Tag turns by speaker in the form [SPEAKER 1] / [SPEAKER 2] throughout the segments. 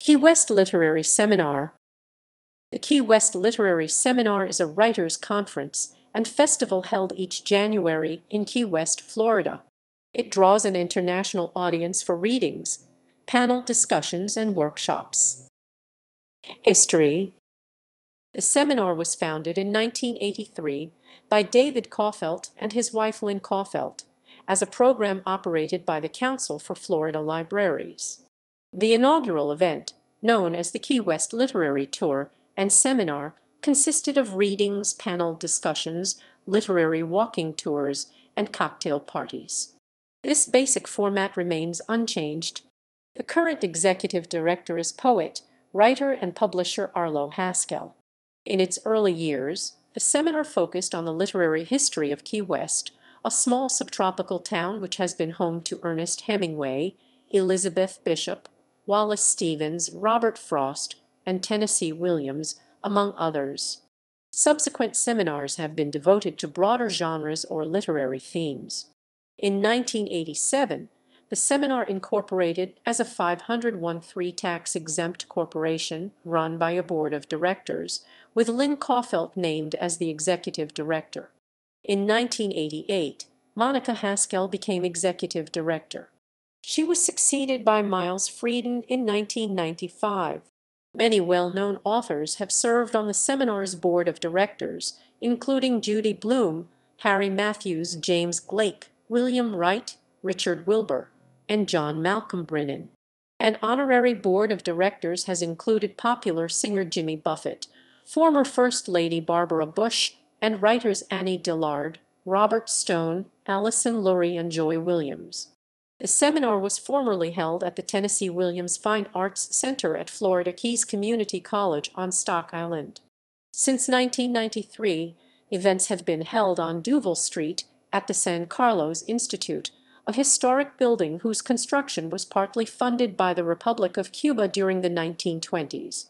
[SPEAKER 1] Key West Literary Seminar The Key West Literary Seminar is a writers' conference and festival held each January in Key West, Florida. It draws an international audience for readings, panel discussions, and workshops. History The seminar was founded in 1983 by David Kaufelt and his wife Lynn Kaufelt as a program operated by the Council for Florida Libraries. The inaugural event, known as the Key West Literary Tour and Seminar, consisted of readings, panel discussions, literary walking tours, and cocktail parties. This basic format remains unchanged. The current executive director is poet, writer, and publisher Arlo Haskell. In its early years, the seminar focused on the literary history of Key West, a small subtropical town which has been home to Ernest Hemingway, Elizabeth Bishop, Wallace Stevens, Robert Frost, and Tennessee Williams, among others. Subsequent seminars have been devoted to broader genres or literary themes. In 1987, the seminar incorporated as a 501 tax-exempt corporation run by a board of directors, with Lynn Kaufelt named as the executive director. In 1988, Monica Haskell became executive director. She was succeeded by Miles Frieden in 1995. Many well-known authors have served on the seminar's board of directors, including Judy Blume, Harry Mathews, James Blake, William Wright, Richard Wilbur, and John Malcolm Brinnin. An honorary board of directors has included popular singer Jimmy Buffett, former First Lady Barbara Bush, and writers Annie Dillard, Robert Stone, Alison Lurie, and Joy Williams. The seminar was formerly held at the Tennessee Williams Fine Arts Center at Florida Keys Community College on Stock Island. Since 1993, events have been held on Duval Street at the San Carlos Institute, a historic building whose construction was partly funded by the Republic of Cuba during the 1920s.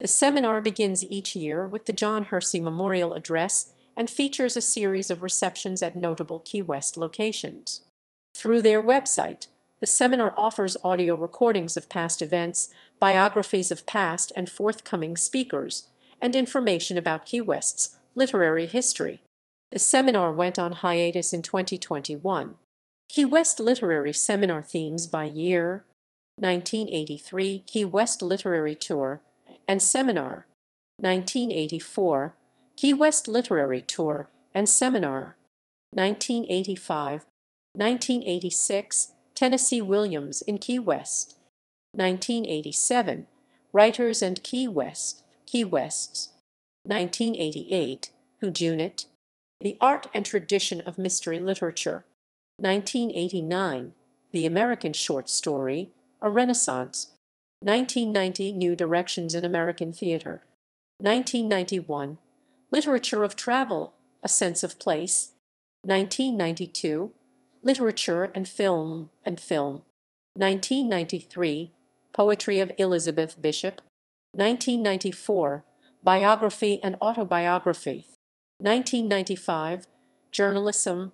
[SPEAKER 1] The seminar begins each year with the John Hersey Memorial Address and features a series of receptions at notable Key West locations. Through their website, the seminar offers audio recordings of past events, biographies of past and forthcoming speakers, and information about Key West's literary history. The seminar went on hiatus in 2021. Key West Literary Seminar Themes by Year 1983 Key West Literary Tour and Seminar 1984 Key West Literary Tour and Seminar 1985 1986, Tennessee Williams in Key West. 1987, Writers and Key West, Key Wests. 1988, Whodunit, The Art and Tradition of Mystery Literature. 1989, The American Short Story, A Renaissance. 1990, New Directions in American Theater. 1991, Literature of Travel, A Sense of Place. 1992, Literature and Film and Film. 1993, Poetry of Elizabeth Bishop. 1994, Biography and Autobiography. 1995, Journalism.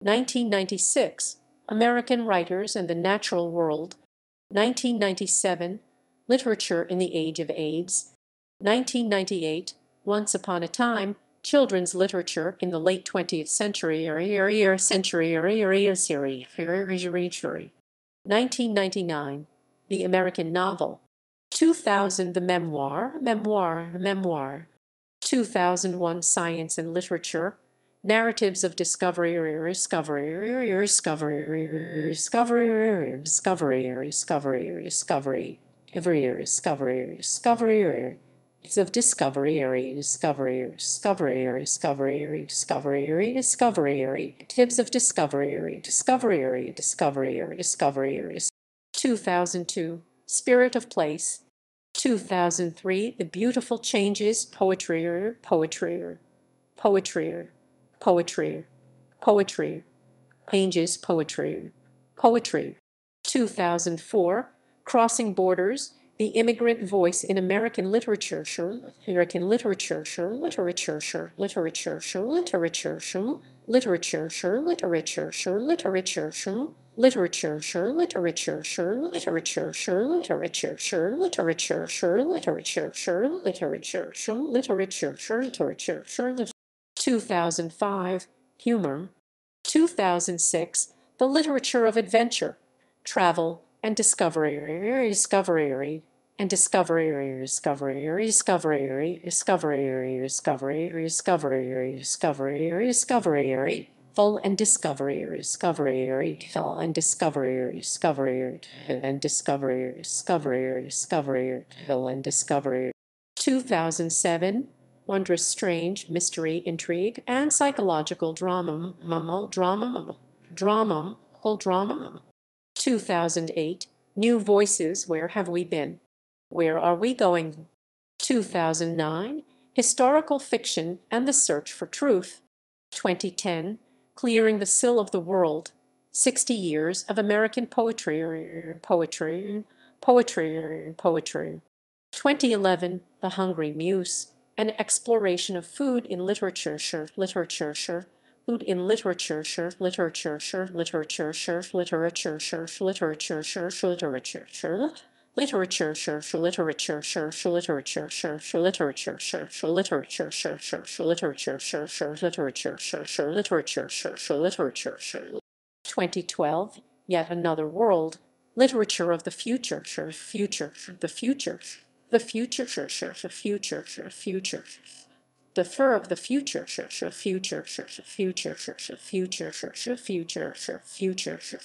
[SPEAKER 1] 1996, American Writers and the Natural World. 1997, Literature in the Age of AIDS. 1998, Once Upon a Time, children's literature in the late 20th century century 1999 The American Novel 2000 The Memoir Memoir Memoir 2001 Science and Literature Narratives of Discovery Discovery Discovery Discovery Discovery Discovery Discovery Discovery Discovery of discovery area, discovery area, discovery area, discovery area, discovery area, discovery area, tips of discovery area, discovery area, discovery area, discovery area. 2002, Spirit of Place. 2003, The Beautiful Changes, Poetry, Poetry, Poetry, Poetry, Poetry, Changes, Poetry, Poetry. 2004, Crossing Borders, the immigrant voice in American literature, American literature, literature, literature, literature, literature, literature sure literature literature literature sure literature sure literature sure literature sure literature sure literature sure literature sure literature sure literature sure 2005 humor 2006 the literature of adventure travel and discovery discovery and discovery discovery discovery discovery discovery discovery discovery discovery full and discovery discovery full and discovery discovery and discovery discovery discovery full and discovery 2007 wondrous strange mystery intrigue and psychological drama drama drama whole drama 2008 new voices where have we been where Are We Going? 2009, Historical Fiction and the Search for Truth. 2010, Clearing the Sill of the World, 60 Years of American Poetry, Poetry, Poetry, Poetry. 2011, The Hungry Muse, An Exploration of Food in Literature, Literature, Food in Literature, Literature, Literature, Literature, Literature, Literature, sure. literature literature literature literature literature literature literature literature literature 2012 yet another world literature of the future future the future the future the future future the fur of the future, future, sure, future, future, future, future, future,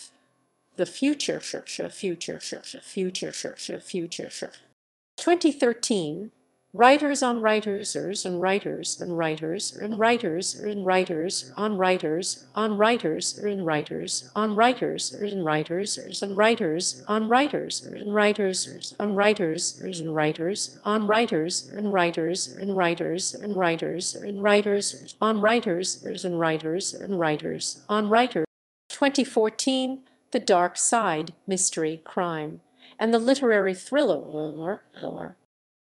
[SPEAKER 1] the future, future, sure, future, future, future, 2013 writers on writers and writers and writers and writers and writers on writers on writers and writers on writers and writers and writers on writers and writers on writers and writers on writers and writers and writers and writers and writers on writers and writers and writers on writers 2014 the Dark Side mystery crime, and the literary thriller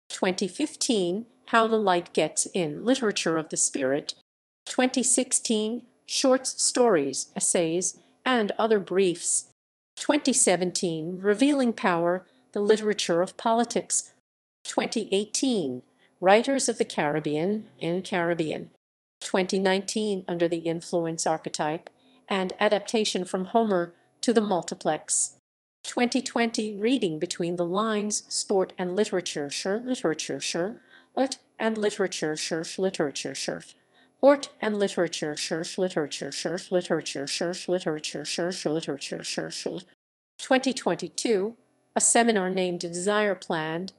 [SPEAKER 1] 2015 How the Light Gets In Literature of the Spirit 2016 Shorts, Stories, Essays, and Other Briefs 2017 Revealing Power, The Literature of Politics 2018 Writers of the Caribbean in Caribbean 2019 Under the Influence Archetype and Adaptation from Homer to the multiplex. 2020 Reading Between the Lines, Sport and Literature, sure, Literature, sure, Lit and Literature, sure, Literature, sure, Sport and Literature, sure, Literature, sure, Literature, sure, Literature, sure, Literature, sure, 2022 A seminar named Desire Planned,